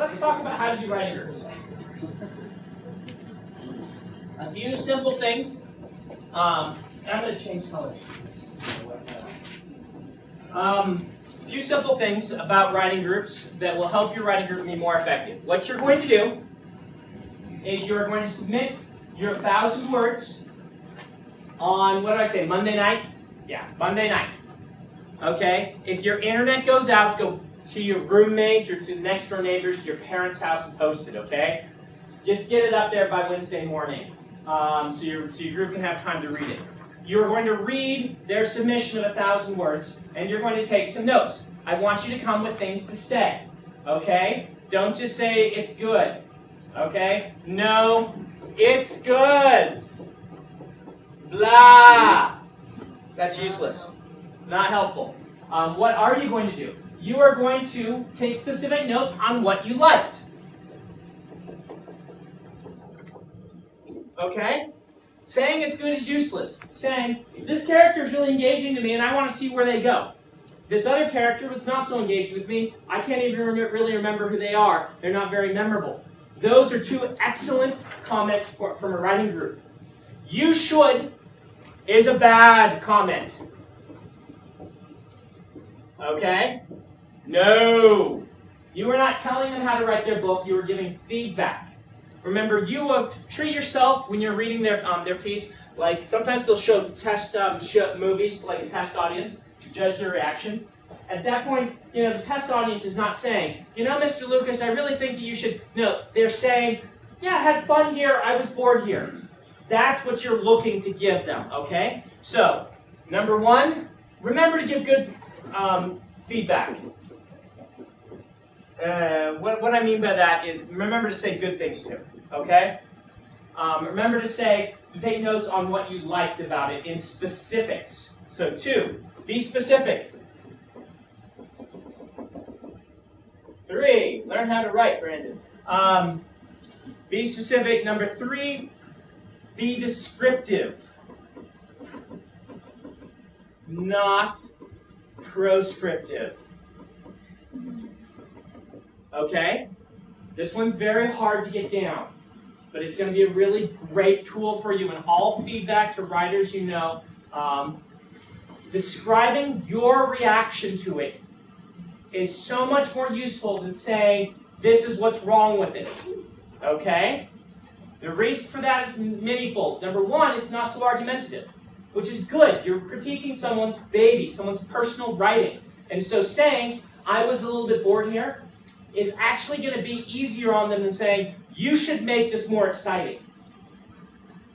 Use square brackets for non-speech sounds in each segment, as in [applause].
let's talk about how to do writing groups. A few simple things. Um, I'm going to change colors. Um, a few simple things about writing groups that will help your writing group be more effective. What you're going to do is you're going to submit your thousand words on, what do I say, Monday night? Yeah, Monday night. Okay? If your internet goes out, go to your roommate or to next door neighbors, to your parents' house and post it, okay? Just get it up there by Wednesday morning um, so, your, so your group can have time to read it. You're going to read their submission of a thousand words, and you're going to take some notes. I want you to come with things to say, okay? Don't just say it's good, okay? No, it's good. Blah. That's useless. Not helpful. Um, what are you going to do? You are going to take specific notes on what you liked. Okay? Saying it's good is useless. Saying, this character is really engaging to me and I want to see where they go. This other character was not so engaged with me. I can't even rem really remember who they are. They're not very memorable. Those are two excellent comments for, from a writing group. You should is a bad comment. Okay? No. You are not telling them how to write their book, you are giving feedback. Remember, you uh, treat yourself when you're reading their, um, their piece, like sometimes they'll show test um, show movies, like a test audience, to judge their reaction. At that point, you know, the test audience is not saying, you know, Mr. Lucas, I really think that you should, no, they're saying, yeah, I had fun here, I was bored here. That's what you're looking to give them, okay? So, number one, remember to give good um, feedback. Uh, what, what I mean by that is remember to say good things too, okay? Um, remember to say, take notes on what you liked about it in specifics. So two, be specific. Three, learn how to write, Brandon. Um, be specific. Number three, be descriptive, not proscriptive. Okay? This one's very hard to get down, but it's going to be a really great tool for you and all feedback to writers you know. Um, describing your reaction to it is so much more useful than saying, this is what's wrong with it. Okay? The reason for that is manyfold. Number one, it's not so argumentative, which is good. You're critiquing someone's baby, someone's personal writing. And so saying, I was a little bit bored here, is actually going to be easier on them than saying, you should make this more exciting.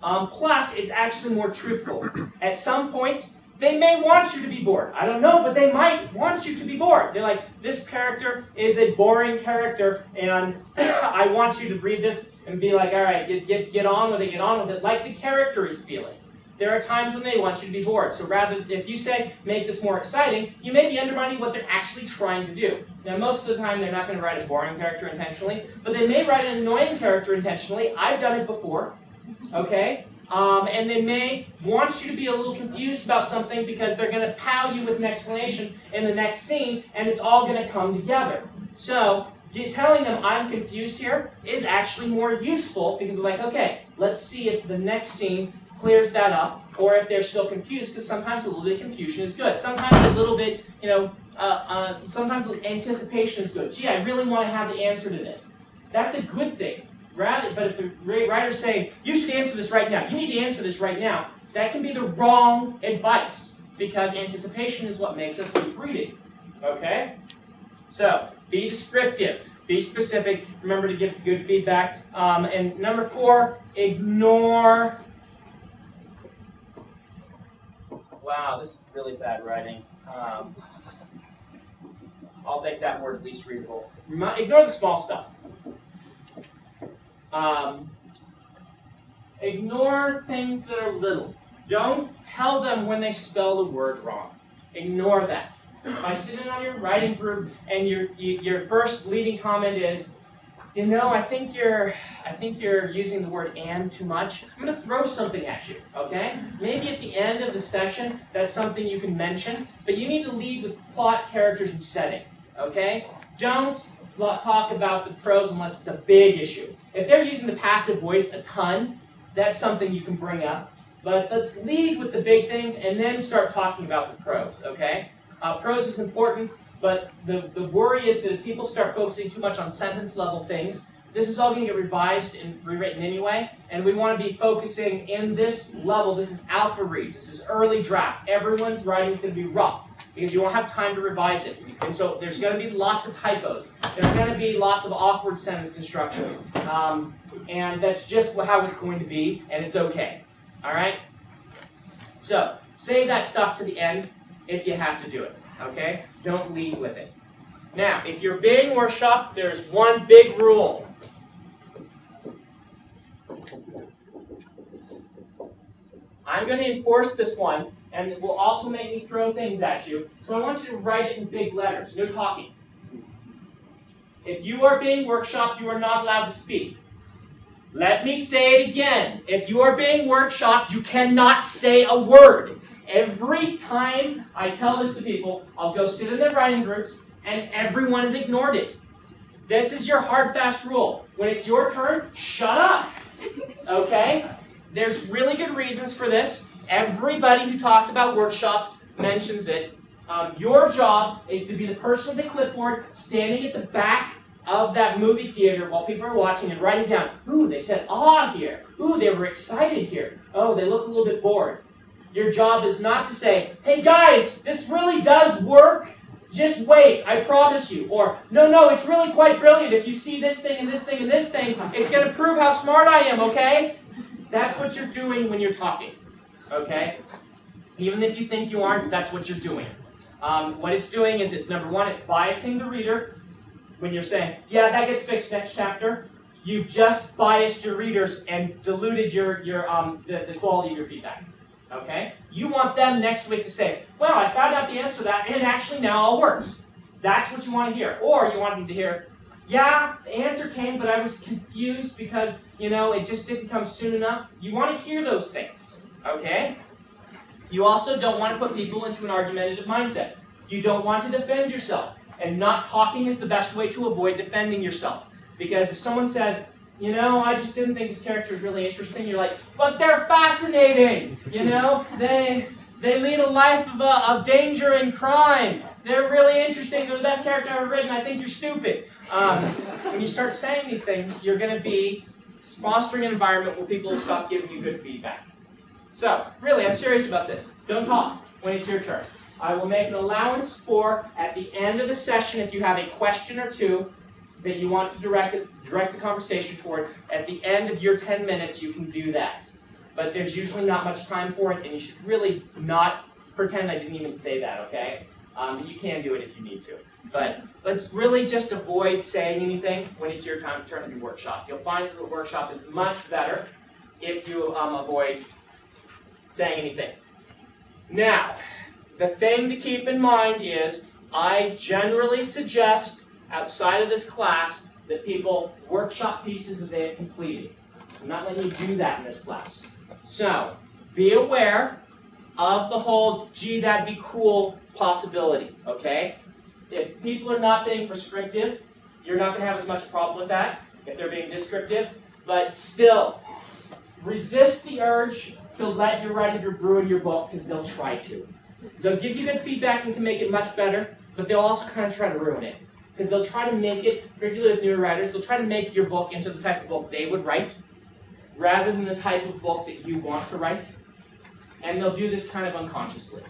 Um, plus, it's actually more truthful. At some points, they may want you to be bored. I don't know, but they might want you to be bored. They're like, this character is a boring character, and [coughs] I want you to read this and be like, all right, get, get, get on with it, get on with it, like the character is feeling. There are times when they want you to be bored. So rather, if you say, make this more exciting, you may be undermining what they're actually trying to do. Now, most of the time, they're not going to write a boring character intentionally, but they may write an annoying character intentionally. I've done it before. Okay? Um, and they may want you to be a little confused about something because they're going to pow you with an explanation in the next scene, and it's all going to come together. So, telling them I'm confused here is actually more useful because they're like, okay, let's see if the next scene clears that up, or if they're still confused, because sometimes a little bit of confusion is good. Sometimes a little bit, you know, uh, uh, sometimes anticipation is good. Gee, I really want to have the answer to this. That's a good thing. Rather, but if the writer's saying, you should answer this right now, you need to answer this right now, that can be the wrong advice, because anticipation is what makes us keep reading. Okay? So, be descriptive. Be specific. Remember to give good feedback. Um, and number four, ignore wow, this is really bad writing. Um, I'll make that word least readable. Ignore the small stuff. Um, ignore things that are little. Don't tell them when they spell the word wrong. Ignore that. By sitting on your writing group and your your first leading comment is, you know, I think you're, I think you're using the word and too much. I'm going to throw something at you, okay? Maybe at the end of the session, that's something you can mention, but you need to lead with plot, characters, and setting, okay? Don't talk about the prose unless it's a big issue. If they're using the passive voice a ton, that's something you can bring up. But let's lead with the big things and then start talking about the prose, okay? Uh, prose is important, but the, the worry is that if people start focusing too much on sentence level things, this is all going to get revised and rewritten anyway, and we want to be focusing in this level. This is alpha reads. This is early draft. Everyone's writing is going to be rough because you won't have time to revise it. And so there's going to be lots of typos. There's going to be lots of awkward sentence constructions. Um, and that's just how it's going to be, and it's okay. All right? So save that stuff to the end if you have to do it. Okay? Don't lead with it. Now, if you're being workshop, there's one big rule. I'm going to enforce this one, and it will also make me throw things at you. So I want you to write it in big letters. No talking. If you are being workshopped, you are not allowed to speak. Let me say it again. If you are being workshopped, you cannot say a word. Every time I tell this to people, I'll go sit in their writing groups, and everyone has ignored it. This is your hard, fast rule. When it's your turn, shut up. Okay? There's really good reasons for this. Everybody who talks about workshops mentions it. Um, your job is to be the person with the clipboard standing at the back of that movie theater while people are watching and writing down, ooh, they said ah here. Ooh, they were excited here. Oh, they look a little bit bored. Your job is not to say, hey guys, this really does work. Just wait, I promise you. Or, no, no, it's really quite brilliant. If you see this thing and this thing and this thing, it's going to prove how smart I am, okay? That's what you're doing when you're talking, okay? Even if you think you aren't, that's what you're doing. Um, what it's doing is it's number one, it's biasing the reader. When you're saying, yeah, that gets fixed next chapter, you've just biased your readers and diluted your, your um, the, the quality of your feedback. Okay? You want them next week to say, well, I found out the answer to that, and actually now all works. That's what you want to hear. Or you want them to hear, yeah, the answer came, but I was confused because, you know, it just didn't come soon enough. You want to hear those things, okay? You also don't want to put people into an argumentative mindset. You don't want to defend yourself. And not talking is the best way to avoid defending yourself. Because if someone says, you know, I just didn't think this character was really interesting, you're like, but they're fascinating! You know, they they lead a life of, uh, of danger and crime. They're really interesting. They're the best character I've ever written. I think you're stupid. Um, when you start saying these things, you're going to be fostering an environment where people will stop giving you good feedback. So, really, I'm serious about this. Don't talk when it's your turn. I will make an allowance for, at the end of the session, if you have a question or two that you want to direct, direct the conversation toward, at the end of your 10 minutes, you can do that. But there's usually not much time for it, and you should really not pretend I didn't even say that, okay? Um, you can do it if you need to. But let's really just avoid saying anything when it's your time to turn to your workshop. You'll find that the workshop is much better if you um, avoid saying anything. Now, the thing to keep in mind is I generally suggest, outside of this class, that people workshop pieces that they have completed. I'm not letting you do that in this class. So, be aware of the whole, gee, that'd be cool possibility, okay? If people are not being prescriptive, you're not going to have as much problem with that if they're being descriptive. But still, resist the urge to let your writer ruin your book because they'll try to. They'll give you good feedback and can make it much better, but they'll also kind of try to ruin it. Because they'll try to make it, particularly with newer writers, they'll try to make your book into the type of book they would write, rather than the type of book that you want to write. And they'll do this kind of unconsciously.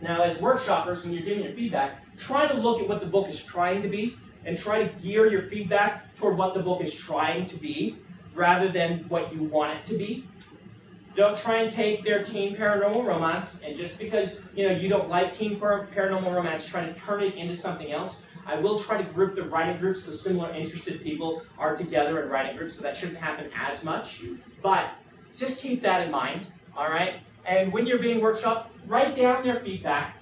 Now, as workshoppers, when you're giving your feedback, try to look at what the book is trying to be and try to gear your feedback toward what the book is trying to be rather than what you want it to be. Don't try and take their teen paranormal romance and just because you know you don't like teen paranormal romance, try to turn it into something else. I will try to group the writing groups so similar interested people are together in writing groups, so that shouldn't happen as much. But just keep that in mind, all right? And when you're being workshopped, write down their feedback,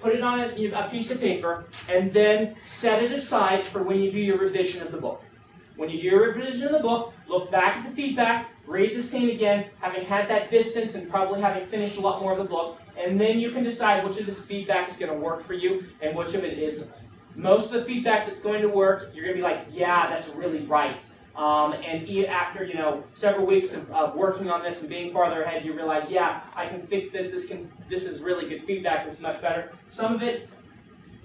put it on a, a, piece of paper, and then set it aside for when you do your revision of the book. When you do your revision of the book, look back at the feedback, read the scene again, having had that distance and probably having finished a lot more of the book, and then you can decide which of this feedback is going to work for you and which of it isn't. Most of the feedback that's going to work, you're going to be like, yeah, that's really right. Um, and after you know several weeks of, of working on this and being farther ahead, you realize, yeah, I can fix this. This can this is really good feedback. This is much better. Some of it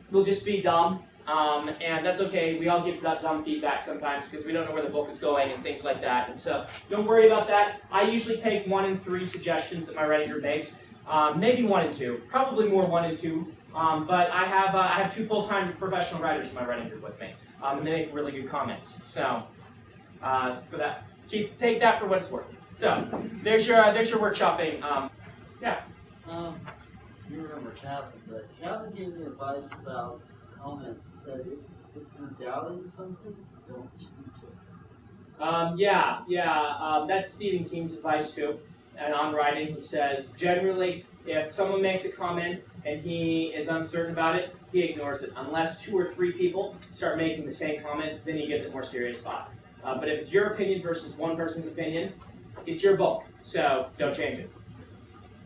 will just be dumb, um, and that's okay. We all give that dumb feedback sometimes because we don't know where the book is going and things like that. And so don't worry about that. I usually take one and three suggestions that my group makes, um, maybe one and two, probably more one and two. Um, but I have uh, I have two full-time professional writers in my writing group with me, um, and they make really good comments. So uh, for that, keep take that for what it's worth. So there's your uh, there's your workshopping. Um, yeah. Um, you remember Calvin, but Calvin gave me advice about comments. He said if, if you're doubting something, don't speak to it. Um, yeah, yeah, um, that's Stephen King's advice too. And on writing, he says generally, if someone makes a comment and he is uncertain about it, he ignores it. Unless two or three people start making the same comment, then he gives it more serious thought. Uh, but if it's your opinion versus one person's opinion, it's your book, so don't change it.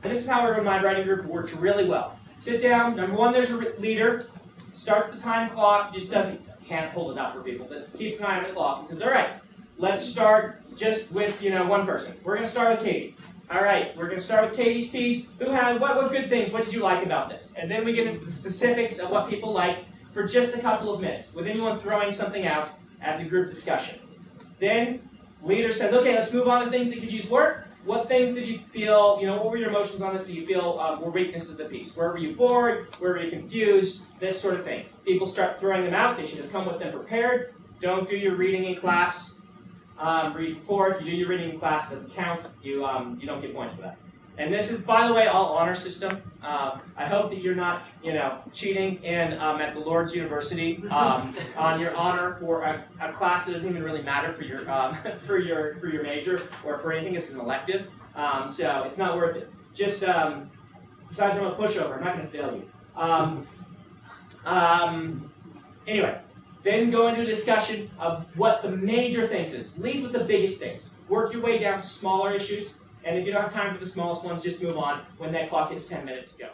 And this is how our my writing group works really well. Sit down. Number one, there's a leader. Starts the time clock. Just doesn't can't hold it up for people. But keeps an eye on the clock and says, "All right, let's start just with you know one person. We're going to start with Katie. All right, we're going to start with Katie's piece. Who had what? What good things? What did you like about this? And then we get into the specifics of what people liked for just a couple of minutes, with anyone throwing something out as a group discussion. Then leader says, "Okay, let's move on to things that could use work." What things did you feel, you know, what were your emotions on this that you feel um, were weaknesses of the piece? Where were you bored? Where were you confused? This sort of thing. People start throwing them out. They should have come with them prepared. Don't do your reading in class. Um, read before. If you do your reading in class, it doesn't count. You, um, you don't get points for that. And this is, by the way, all honor system. Uh, I hope that you're not, you know, cheating in um, at the Lord's University um, [laughs] on your honor for a, a, class that doesn't even really matter for your um, [laughs] for your for your major or for anything. It's an elective, um, so it's not worth it. Just um, besides, I'm a pushover. I'm not going to fail you. Um, anyway, then go into a discussion of what the major things is. Lead with the biggest things. Work your way down to smaller issues and if you don't have time for the smallest ones, just move on. When that clock hits 10 minutes, go.